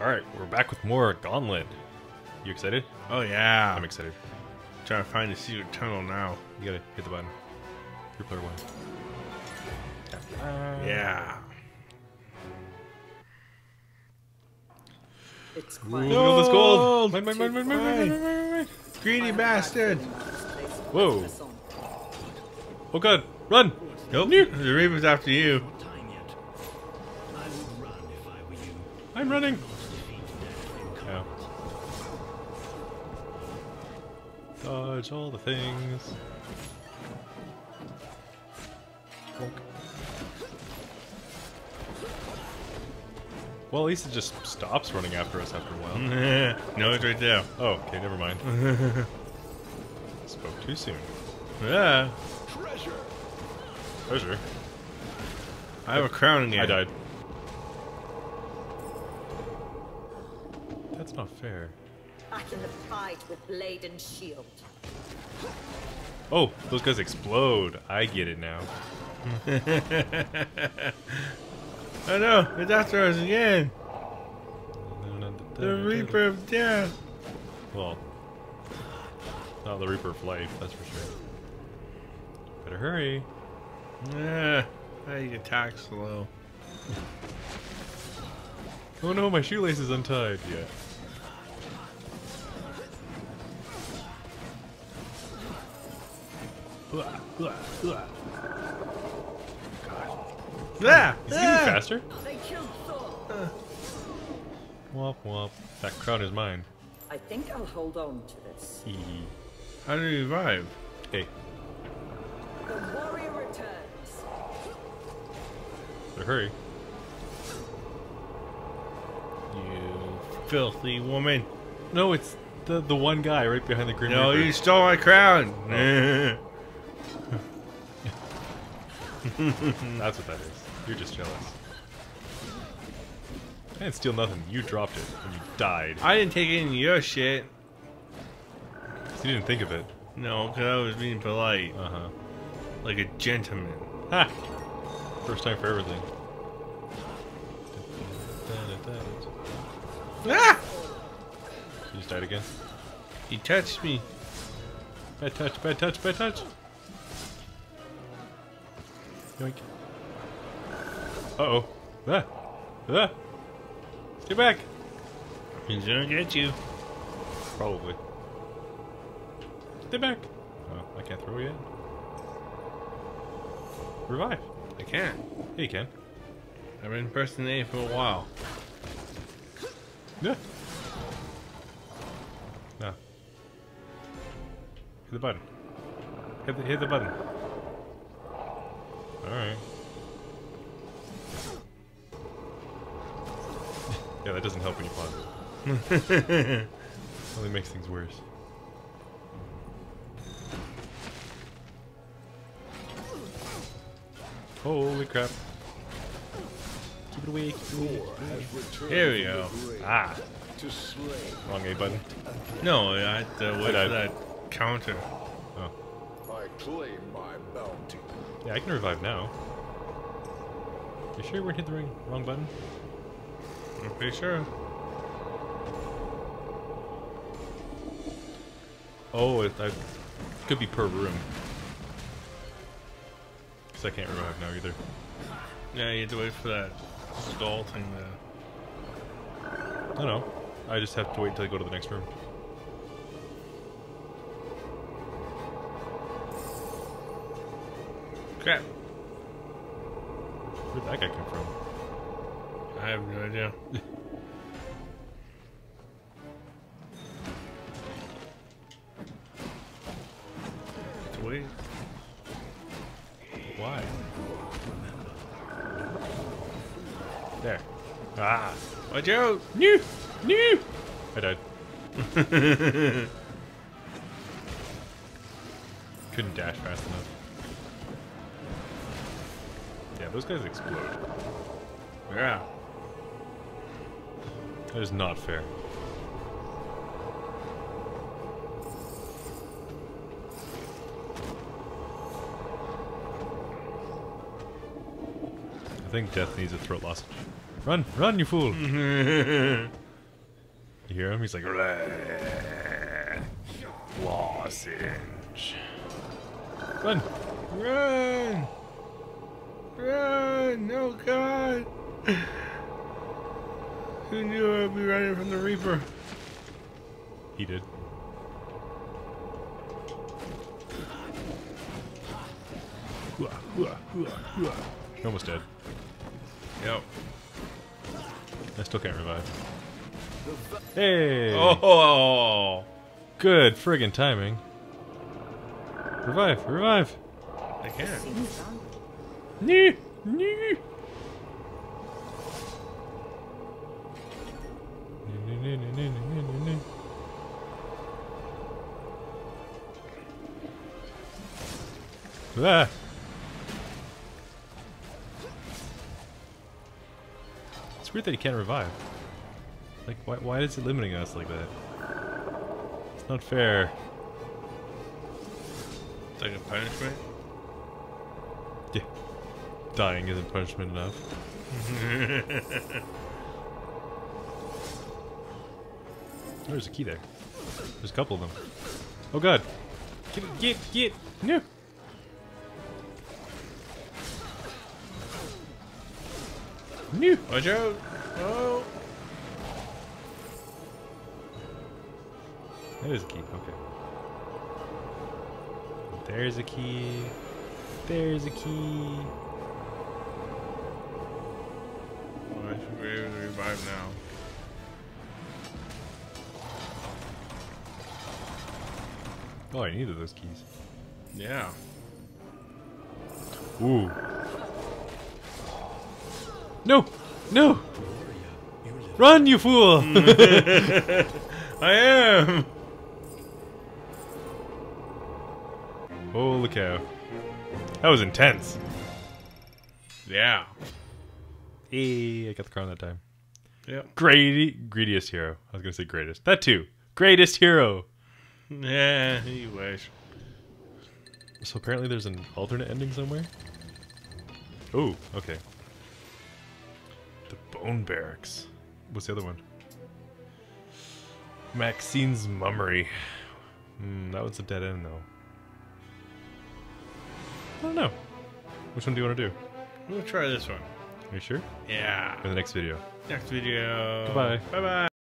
Alright, we're back with more Gauntlet. You excited? Oh yeah. I'm excited. trying to find the secret tunnel now. You gotta hit the button. Your player one. Yeah. It's Ooh, quite look at all this gold! Gold! Mine, mine, mine, mine, mine, mine, mine, mine, mine. Greedy bastard. Whoa. Oh god, run! Nope. The Reaper's after you. I'm yet. Dodge all the things. Bonk. Well, at least it just stops running after us after a while. no, it's right there. Oh, okay, never mind. Spoke too soon. Yeah. Treasure. Treasure. I have a crown again. I died. That's not fair. Back in the fight with blade and shield. Oh, those guys explode. I get it now. Oh no, it's after us again. The Reaper of Death. Well, not the Reaper of Life, that's for sure. Better hurry. Yeah. I attack slow. Oh no, my shoelace is untied. Yeah. Yeah. Is he getting faster? They killed Thor. Womp womp. That crown is mine. I think I'll hold on to this. Hee hee. How do you revive? Hey, The warrior returns. better hurry. You filthy woman. No, it's the the one guy right behind the Grim No, Reaper. you stole my crown. Oh. That's what that is. You're just jealous. I didn't steal nothing. You dropped it and you died. I didn't take any of your shit. You didn't think of it. No, because I was being polite. Uh huh. Like a gentleman. Ha! First time for everything. Ah! You just died again. He touched me. Bad touch, bad touch, bad touch. Yoink. Uh oh. Ah! Ah! Get back! He's gonna get you. Probably. Stay back! Oh, I can't throw yet. Revive. I can't. Yeah, you can. I've been pressing A for a while. Yeah. No. Hit the button. Hit the, hit the button. Yeah, that doesn't help when you pause. Only makes things worse. Holy crap. Keep it away, keep it away. Here we go. Ah, wrong A button. No, I had to wait I- for that counter. Oh. I claim my bounty. Yeah, I can revive now. You sure you weren't hit the ring, wrong button? I'm pretty sure. Oh, it, I, could be per room. Because I can't revive now either. Yeah, you have to wait for that skull thing to... No, know. I just have to wait until I go to the next room. Crap. Where'd that guy come from? I have no idea. Wait. Why? There. Ah! Watch out! New! New! I died. Couldn't dash fast enough. Yeah, those guys explode. Yeah. That is not fair. I think Death needs a throat lozenge. Run, run, you fool! You hear him? He's like, lozenge. Run! Run! Run! No, God! Who knew I'd be running from the Reaper? He did. You're almost dead. Yep. I still can't revive. Hey! Oh! Good friggin' timing. Revive, revive! I can't. Seems done. Nee, nee. Ah. It's weird that he can't revive. Like, why, why is it limiting us like that? It's not fair. It's like a punishment. Yeah. Dying isn't punishment enough. there's a key there. There's a couple of them. Oh god. Get, get, get! No! No! Watch out! Oh! That is a key, okay. There's a key. There's a key. Oh, I should be able to revive now. Oh, I needed those keys. Yeah. Ooh. No! No! Run, you fool! I am! Holy cow. That was intense. Yeah. Hey, I got the crown that time. Yep. Greedy, greediest hero. I was gonna say greatest. That too. Greatest hero. Yeah, you wish. So apparently there's an alternate ending somewhere. Oh, okay. The Bone Barracks. What's the other one? Maxine's Mummery. Hmm, that one's a dead end though. I don't know. Which one do you want to do? We'll try this one. Are you sure? Yeah. In the next video. Next video. Goodbye. Bye bye.